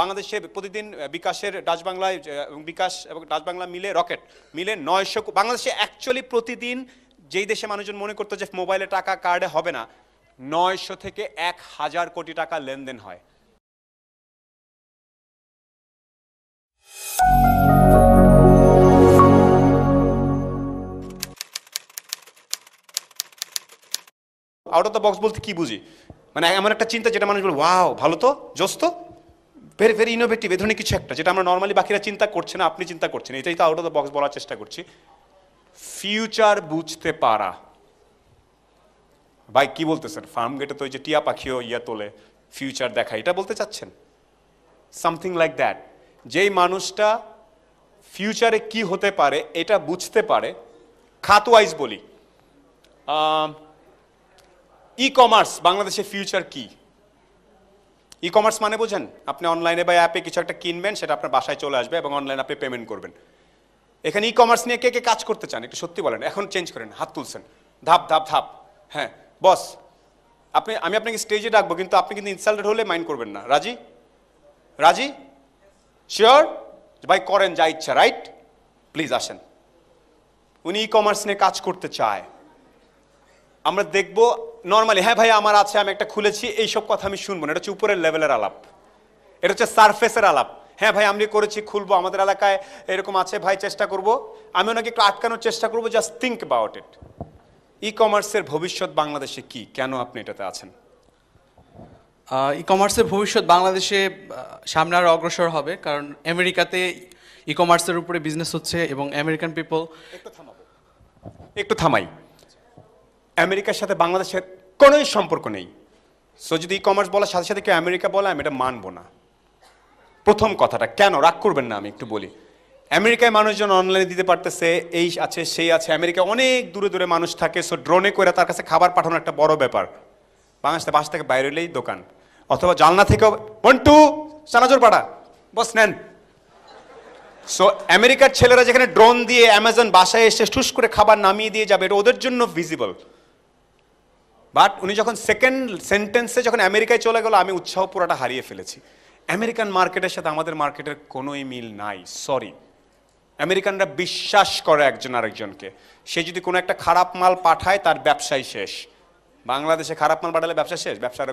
বাংলাদেশে প্রতিদিন বিকাশের ডাচ বাংলায় এবং বিকাশ এবং ডাচ বাংলা মিলে রকেট মিলে নয়শো বাংলাদেশে অ্যাকচুয়ালি প্রতিদিন যেই দেশে মানুষজন মনে করতো যে মোবাইলে টাকা কার্ডে হবে না, নয়শো থেকে এক হাজার কোটি টাকা লেনদেন হয়। আউট অফ দ্য বক্স বলতে কি বুঝি? মানে এমন একটা চিন্তা যেটা মানুষ বলে ওয়াও ভালো তো? জোস ভেরি ভেরি ইনোভেটিভ এ ধরনের কিছু একটা, যেটা আমরা নর্মালি বাকিরা চিন্তা করছে না, আপনি চিন্তা করছেন এটাই তো আউট অফ দ্য বক্স বলার চেষ্টা করছি। ফিউচার বুঝতে পারা। ভাই, কি বলতেছেন? ফার্ম গেটে তো ওই যে টিয়া পাখিও ইয়া তোলে ফিউচার দেখা এটা বলতে চাচ্ছেন? সামথিং লাইক দ্যাট যেই মানুষটা ফিউচারে কি হতে পারে, এটা বুঝতে পারে। খাত ওয়াইজ বলি ই কমার্স বাংলাদেশের ফিউচার কি? ই কমার্স মানে বোঝেন, আপনি অনলাইনে বা অ্যাপে কিছু একটা কিনবেন, সেটা আপনার বাসায় চলে আসবে এবং অনলাইনে আপনি পেমেন্ট করবেন। এখানে ই কমার্স নিয়ে কে কে কাজ করতে চান, একটু সত্যি বলেন, এখন চেঞ্জ করেন, হাত তুলছেন, ধাপ ধাপ ধাপ হ্যাঁ বস আপনি, আমি আপনাকে স্টেজে ডাকবো, কিন্তু আপনি কিন্তু ইনসাল্টেড হলে মাইন্ড করবেন না। রাজি? রাজি? শিওর ভাই, করেন যা ইচ্ছা রাইট প্লিজ আসেন। উনি ই কমার্স নিয়ে কাজ করতে চায়। আমরা দেখব নর্মালি হ্যাঁ ভাই আমার আছে আমি একটা খুলেছি এইসব কথা আমি শুনব না। এটা হচ্ছে উপরের লেভেলের আলাপ। এটা হচ্ছে সারফেসের আলাপ। হ্যাঁ ভাই আমি করেছি খুলবো আমাদের এলাকায় এরকম আছে ভাই চেষ্টা করব। আমি ওনাকে একটু আটকানোর চেষ্টা করব জাস্ট থিঙ্ক অ্যাবাউট ইট ই কমার্সের ভবিষ্যৎ বাংলাদেশে কি? কেন আপনি এটাতে আছেন? ই কমার্সের ভবিষ্যৎ বাংলাদেশে সামনে আরও অগ্রসর হবে কারণ আমেরিকাতে ই কমার্সের উপরে বিজনেস হচ্ছে এবং আমেরিকান পিপল একটু থামাবো। একটু থামাই। আমেরিকার সাথে বাংলাদেশের কোনোই সম্পর্ক নেই। সো যদি ই কমার্স বলার সাথে সাথে কেউ আমেরিকা বলে, আমি এটা মানবো না। প্রথম কথাটা, কেন? রাগ করবেন না, আমি একটু বলি। আমেরিকায় মানুষজন অনলাইনে দিতে পারতেছে, এই আছে, সেই আছে। আমেরিকায় অনেক দূরে দূরে মানুষ থাকে সো ড্রোনে করে তার কাছে খাবার পাঠানো একটা বড় ব্যাপার। বাংলাদেশে বাস থেকে বাইরে এলেই দোকান। অথবা জালনা থেকেও মন্টু চানাচুর পাড়া, বস, নেন। সো আমেরিকার ছেলেরা যেখানে ড্রোন দিয়ে অ্যামাজন বাসায় এসে ঠুস করে খাবার নামিয়ে দিয়ে যাবে, এটা ওদের জন্য ভিজিবল বাট উনি যখন সেকেন্ড সেন্টেন্সে যখন আমেরিকায় চলে গেল আমি উৎসাহ পুরোটা হারিয়ে ফেলেছি। আমেরিকান মার্কেটের সাথে আমাদের মার্কেটের কোনোই মিল নাই সরি আমেরিকানরা বিশ্বাস করে একজন আরেকজনকে। সে যদি কোনো একটা খারাপ মাল পাঠায় তার ব্যবসায় শেষ। বাংলাদেশে খারাপ মাল পাঠালে ব্যবসা শেষ ব্যবসার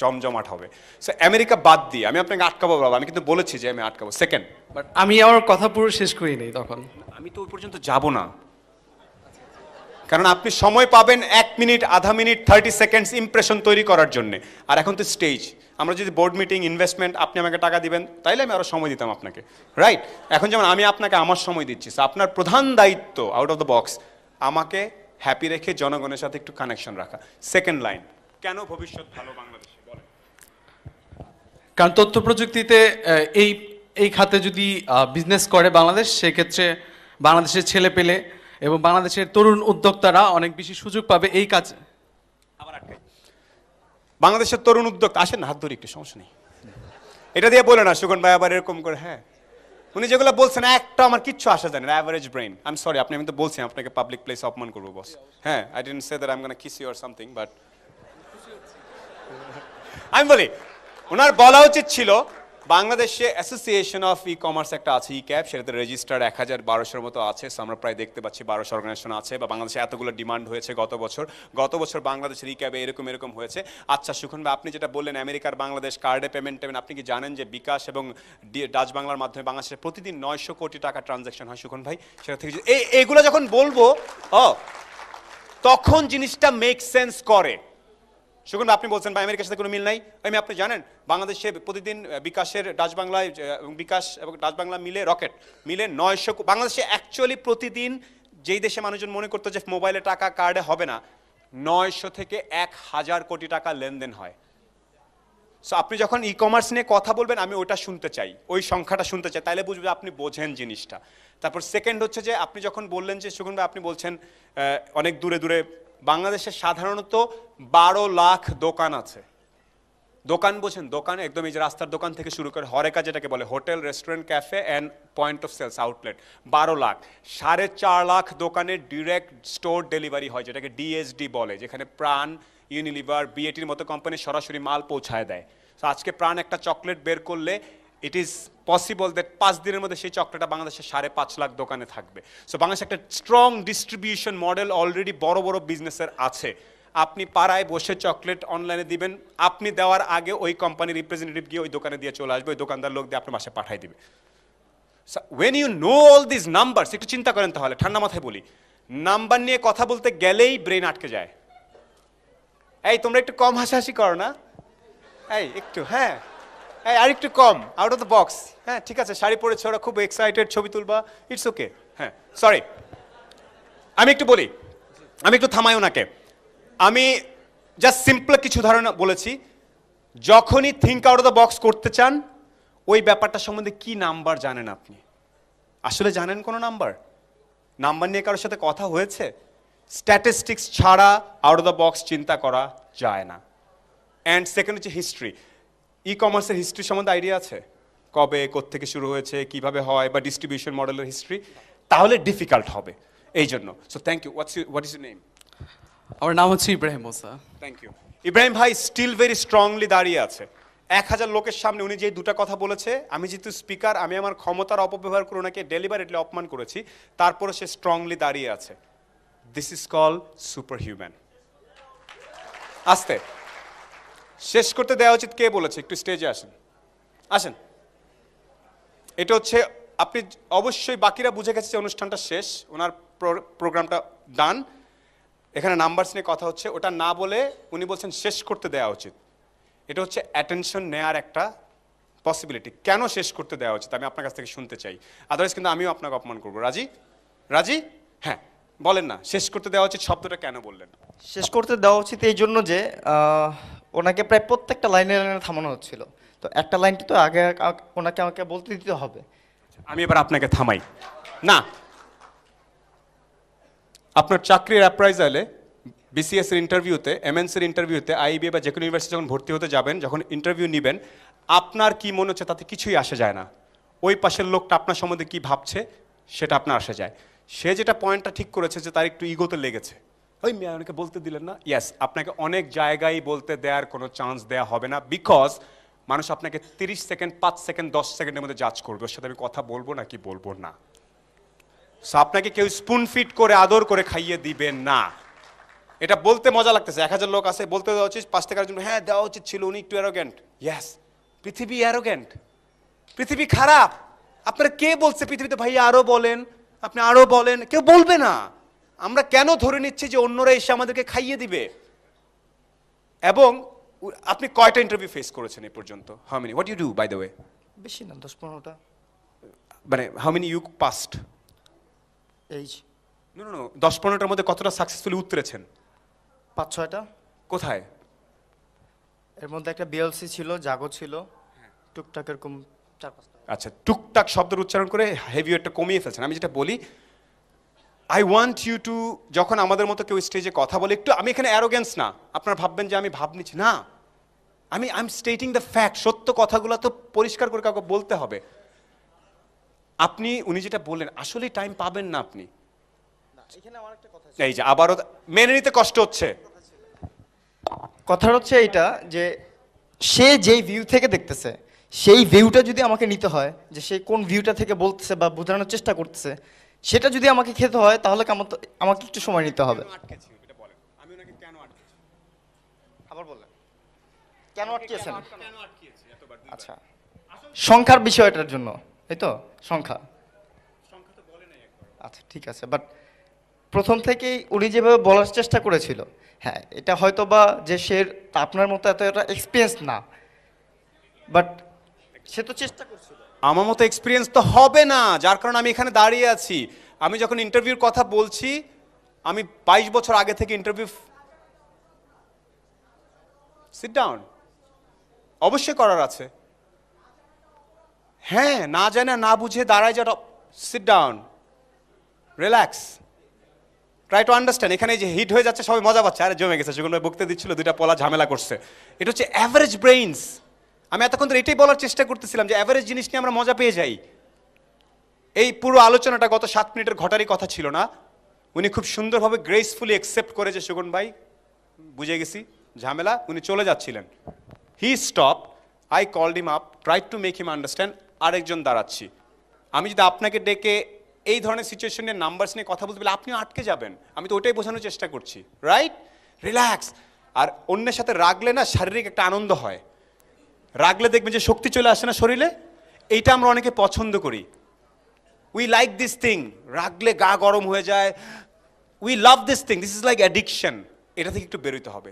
জমজমাট হবে। সো আমেরিকা বাদ দিয়ে আমি আপনাকে আটকাবো বাবা আমি কিন্তু বলেছি যে আমি আটকাবো। সেকেন্ড বাট আমি আমার কথা পুরো শেষ করি নাই তখন। আমি তো ওই পর্যন্ত যাব না। কারণ আপনি সময় পাবেন এক মিনিট আধা মিনিট থার্টি সেকেন্ডস ইমপ্রেশন তৈরি করার জন্য। আর এখন তো স্টেজ আমরা যদি বোর্ড মিটিং ইনভেস্টমেন্ট আপনি আমাকে টাকা দিবেন তাইলে আমি আরও সময় দিতাম আপনাকে। রাইট এখন যেমন আমি আপনাকে আমার সময় দিচ্ছি। So, আপনার প্রধান দায়িত্ব আউট অফ দ্য বক্স আমাকে হ্যাপি রেখে জনগণের সাথে একটু কানেকশন রাখা। সেকেন্ড লাইন কেন ভবিষ্যৎ ভালো বাংলাদেশে? কারণ তথ্য প্রযুক্তিতে এই এই খাতে যদি বিজনেস করে বাংলাদেশ সেক্ষেত্রে বাংলাদেশের ছেলে পেলে এবং বাংলাদেশের তরুণ উদ্যোক্তারা অনেক বেশি সুযোগ পাবে এই কাজ। আবার আটকাই। বাংলাদেশের তরুণ উদ্যোক্তা আসেন হাত ধরি একটু সমস্যা নেই। এটা দিয়ে বলে না সুগন ভাই আবার এরকম করে হ্যাঁ। উনি যেগুলো বলছেন একটা আমার কিচ্ছু আসা জানে না average brain I am sorry আপনি আমি তো বলছি আপনাকে পাবলিক প্লেস অপমান করব বস হ্যাঁ I don't say that I am gonna kiss you or something but আমি বলি ওনার বলা উচিত ছিল বাংলাদেশে অ্যাসোসিয়েশন অফ ই কমার্স একটা আছে ই ক্যাব সেটাতে রেজিস্টার্ড এক হাজার বারোশোর মতো আছে। আমরা প্রায় দেখতে পাচ্ছি বারোশো অর্গানাইজেশন আছে বা বাংলাদেশে এতগুলো ডিমান্ড হয়েছে গত বছর। গত বছর বাংলাদেশের ই ক্যাবে এরকম এরকম হয়েছে। আচ্ছা সুখন ভাই আপনি যেটা বললেন, আমেরিকার বাংলাদেশ কার্ডে পেমেন্ট টেমেন্ট আপনি কি জানেন যে বিকাশ এবং ডাচ বাংলার মাধ্যমে বাংলাদেশে প্রতিদিন নয়শো কোটি টাকা ট্রানজ্যাকশন হয় সুখন ভাই? সেটা থেকে এইগুলো যখন বলব, ও, তখন জিনিসটা মেক সেন্স করে। সুগুন আপনি বলছেন ভাই, আমেরিকার সাথে কোনো মিল নাই। আমি আপনি জানেন, বাংলাদেশে প্রতিদিন বিকাশের ডাচ বাংলায় এবং বিকাশ এবং ডাচ বাংলা মিলে রকেট, মিলে নয়শো বাংলাদেশে অ্যাকচুয়ালি প্রতিদিন যেই দেশে মানুষজন মনে করতো যে মোবাইলে টাকা কার্ডে হবে না, নয়শো থেকে এক হাজার কোটি টাকা লেনদেন হয়। সো আপনি যখন ই কমার্স নিয়ে কথা বলবেন, আমি ওটা শুনতে চাই, ওই সংখ্যাটা শুনতে চাই, তাইলে বুঝবে আপনি বোঝেন জিনিসটা। তারপর সেকেন্ড হচ্ছে যে, আপনি যখন বললেন যে সুগুন আপনি বলছেন অনেক দূরে দূরে বাংলাদেশে সাধারণত বারো লাখ দোকান আছে। দোকান বোঝেন দোকান একদম এই যে রাস্তার দোকান থেকে শুরু করে হরেকা যেটাকে বলে, hotel, restaurant, cafe and point of sales outlet বারো লাখ। সাড়ে চার লাখ দোকানে ডিরেক্ট স্টোর ডেলিভারি হয়, যেটাকে ডিএসডি বলে, যেখানে প্রাণ ইউনিলিভার বিএটির মতো কোম্পানি সরাসরি মাল পৌঁছায় দেয়। তো আজকে প্রাণ একটা চকলেট বের করলে ইট ইজ পসিবল দ্যাট পাঁচ দিনের মধ্যে সেই চকলেটটা বাংলাদেশের সাড়ে পাঁচ লাখ দোকানে থাকবে। সো বাংলাদেশে একটা স্ট্রং ডিস্ট্রিবিউশন মডেল অলরেডি বড় বড় বিজনেসের আছে। আপনি পাড়ায় বসে চকলেট অনলাইনে দিবেন, আপনি দেওয়ার আগে ওই কোম্পানির রিপ্রেজেন্টেটিভ গিয়ে ওই দোকানে দিয়ে চলে আসবে, ওই দোকানদার লোক দিয়ে আপনার বাসায় পাঠিয়ে দিবে। When you know all this numbers একটু চিন্তা করেন তাহলে, ঠান্ডা মাথায় বলি। নাম্বার নিয়ে কথা বলতে গেলেই ব্রেন আটকে যায়। এই, তোমরা একটু কম হাসাহাসি করো না? এই, একটু হ্যাঁ। এই আর একটু কম আউট অফ দ্য বক্স হ্যাঁ ঠিক আছে, শাড়ি পরেছে, ওরা খুব এক্সাইটেড ছবি তুলবা ইটস ওকে হ্যাঁ সরি আমি একটু বলি, আমি একটু থামাই ওনাকে। আমি জাস্ট সিম্পল কিছু ধারণা বলেছি, যখনই think out of the box করতে চান, ওই ব্যাপারটা সম্বন্ধে কি নাম্বার জানেন আপনি? আসলে জানেন কোনো নাম্বার? নাম্বার নিয়ে কারোর সাথে কথা হয়েছে? স্ট্যাটিস্টিক্স ছাড়া আউট অফ দ্য বক্স চিন্তা করা যায় না। অ্যান্ড সেকেন্ড হচ্ছে হিস্ট্রি ই কমার্সের হিস্ট্রি সম্বন্ধে আইডিয়া আছে? কবে থেকে শুরু হয়েছে কীভাবে হয় বা ডিস্ট্রিবিউশন মডেলের হিস্ট্রি তাহলে ডিফিকাল্ট হবে এই জন্য। So thank you what's what is you name আমার নাম হচ্ছে ইব্রাহিম মোসা থ্যাংক ইউ ইব্রাহিম ভাই স্টিল ভেরি স্ট্রংলি দাঁড়িয়ে আছে। এক হাজার লোকের সামনে উনি যে দুটা কথা বলেছে আমি যেহেতু স্পিকার আমি আমার ক্ষমতার অপব্যবহার করে ওনাকে ডেলিভারেটলি অপমান করেছি তারপরে সে স্ট্রংলি দাঁড়িয়ে আছে। This is call super human আস্তে। শেষ করতে দেওয়া উচিত কে বলেছে? একটু স্টেজে আসেন। আসেন। এটা হচ্ছে, আপনি অবশ্যই বাকিরা বুঝে গেছে যে অনুষ্ঠানটা শেষ, ওনার প্রোগ্রামটা ডান। এখানে নাম্বারস নিয়ে কথা হচ্ছে, ওটা না বলে উনি বলছেন শেষ করতে দেওয়া উচিত। এটা হচ্ছে অ্যাটেনশন নেয়ার একটা পসিবিলিটি কেন শেষ করতে দেওয়া উচিত? আমি আপনার কাছ থেকে শুনতে চাই। আদারওয়াইজ কিন্তু আমিও আপনাকে অপমান করব। রাজি? রাজি? হ্যাঁ। বলেন না, শেষ করতে দেওয়া উচিত শব্দটা কেন বললেন? শেষ করতে দেওয়া উচিত এই জন্য যে ওনাকে প্রায় প্রত্যেকটা লাইনে লাইনে থামানো হচ্ছিল। তো একটা লাইনটি তো আগে ওনাকে আমাকে বলতে দিতে হবে? আমি এবার আপনাকে থামাই। না। আপনার চাকরির অ্যাপ্রাইজালে বিসিএস এর ইন্টারভিউতে এমএনসির ইন্টারভিউতে আইবি বা যে কোনো ইউনিভার্সিটি যখন ভর্তি হতে যাবেন, যখন ইন্টারভিউ নেবেন, আপনার কি মনে হচ্ছে তাতে কিছুই আসে যায় না? ওই পাশের লোকটা আপনার সম্বন্ধে কি ভাবছে, সেটা আপনার আসে যায়। সে যেটা পয়েন্টটা ঠিক করেছে যে তার একটু ইগোতে লেগেছে। ওই মেয়ে আমাকে বলতে দিলেন না? ইয়েস আপনাকে অনেক জায়গায় বলতে দেওয়ার কোনো চান্স দেওয়া হবে না বিকজ মানুষ আপনাকে তিরিশ সেকেন্ড, পাঁচ সেকেন্ড, দশ সেকেন্ডের মধ্যে জাজ করবে। ওর সাথে আমি কথা বলব না কি বলব না। সো আপনাকে কেউ স্পুন ফিট করে, আদর করে খাইয়ে দিবেন না। এটা বলতে মজা লাগতেছে। এক হাজার লোক আছে, বলতে দেওয়া উচিত, পাঁচ টাকার জন্য হ্যাঁ দেওয়া উচিত ছিল, উনি একটু অ্যারোগ্যান্ট ইয়াস পৃথিবী অ্যারোগ্যান্ট পৃথিবী খারাপ। আপনারা কে বলছে পৃথিবীতে? ভাই আরও বলেন, আপনি আরও বলেন, কেউ বলবে না। আমরা কেন ধরে নিচ্ছি যে অন্যরা এসে আমাদেরকে খাইয়ে দিবে? এবং আপনি কয়টা ইন্টারভিউ ফেস করেছেন এই পর্যন্ত? How many what you do by the way বেশি না দশ পনেরোটা। মানে হাউ মেনি ইউ পাস্ট এই নো নো দশ পনেরোটার মধ্যে কতটা সাকসেসফুলি উতরেছেন? পাঁচ ছয়টা। কোথায়? এর মধ্যে একটা বিএলসি ছিল জাগো ছিল। টুকটাক এরকম চার পাঁচটা। আচ্ছা টুকটাক শব্দের উচ্চারণ করে হেভি একটা কমিয়ে ফেলছেন। আমি যেটা বলি আই ওয়ান্ট ইউ টু যখন আমাদের মতো কেউ স্টেজে কথা বলে একটু আমি এখানে অ্যারোগেন্স না। আপনারা ভাববেন যে আমি ভাব নিচ্ছি। না। আমি I am stating the fact সত্য কথাগুলো তো পরিষ্কার করে কাউকে বলতে হবে। আপনি উনি যেটা বললেন আসলেই টাইম পাবেন না আপনি। এখানে আমার একটা কথা এই যে আবারও মেনে নিতে কষ্ট হচ্ছে। কথা হচ্ছে এইটা যে সে যেই ভিউ থেকে দেখতেছে সেই ভিউটা যদি আমাকে নিতে হয় যে সে কোন ভিউটা থেকে বলতেছে বা বোঝানোর চেষ্টা করতেছে সেটা যদি আমাকে খেতে হয় তাহলে আমার আমাকে একটু সময় নিতে হবে। আবার বললেন। কেন আটকিয়েছেন? আচ্ছা। সংখ্যার বিষয়টার জন্য এই তো? সংখ্যা। আচ্ছা ঠিক আছে। বাট প্রথম থেকেই উনি যেভাবে বলার চেষ্টা করেছিল হ্যাঁ এটা হয়তো বা যে সে আপনার মতো এত এটা এক্সপিরিয়েন্স না। বাট সে তো চেষ্টা করছিল। আমার মতো এক্সপিরিয়েন্স তো হবে না, যার কারণে আমি এখানে দাঁড়িয়ে আছি। আমি যখন ইন্টারভিউর কথা বলছি, আমি বাইশ বছর আগে থেকে ইন্টারভিউ সিট ডাউন অবশ্যই করার আছে। হ্যাঁ না জানে, না বুঝে দাঁড়ায় যাটা sit down relax try to understand এখানে যে হিট হয়ে যাচ্ছে, সবাই মজা পাচ্ছে। আরে জমে গেছে, সেগুলো বকতে দিচ্ছিল, দুইটা পলা ঝামেলা করছে। এটা হচ্ছে অ্যাভারেজ ব্রেইনস আমি এতক্ষণ ধরে এটাই বলার চেষ্টা করতেছিলাম যে অ্যাভারেজ জিনিস নিয়ে আমরা মজা পেয়ে যাই। এই পুরো আলোচনাটা গত সাত মিনিটের ঘটারই কথা ছিল না। উনি খুব সুন্দরভাবে গ্রেসফুলি অ্যাকসেপ্ট করে যে সুগন ভাই, বুঝে গেছি, ঝামেলা, উনি চলে যাচ্ছিলেন। He stop I called him up try to make him understand আরেকজন দাঁড়াচ্ছি। আমি যদি আপনাকে ডেকে এই ধরনের সিচুয়েশনের নাম্বারস নিয়ে কথা বলতে বলে আপনিও আটকে যাবেন। আমি তো ওটাই বোঝানোর চেষ্টা করছি। রাইট রিল্যাক্স আর অন্যের সাথে রাগলে না শারীরিক একটা আনন্দ হয়। রাগলে দেখবেন যে শক্তি চলে আসে না শরীরে? এইটা আমরা অনেকে পছন্দ করি। উই লাইক দিস থিং রাগলে গা গরম হয়ে যায়। We love this thing this is like addiction এটা থেকে একটু বেরোতে হবে।